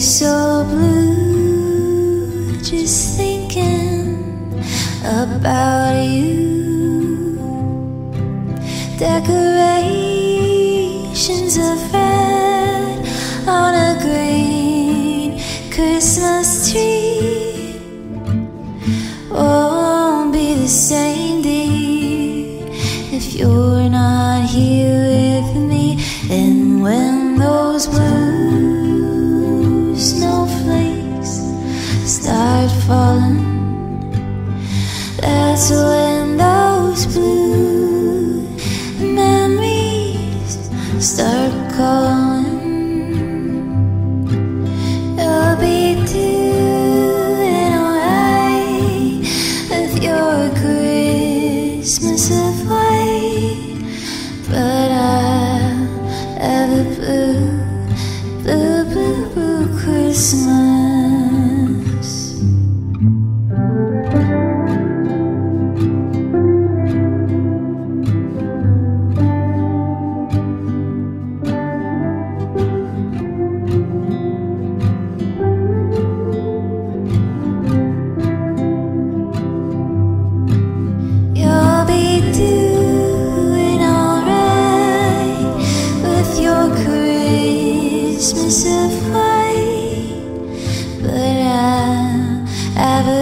so blue just thinking about you. Decorations of red on a green Christmas tree won't be the same, dear, if you're not here with me. And when those blue that's when those blue memories start calling. You'll be doing alright with your Christmas of white, but I'll have a blue, blue, blue, blue Christmas.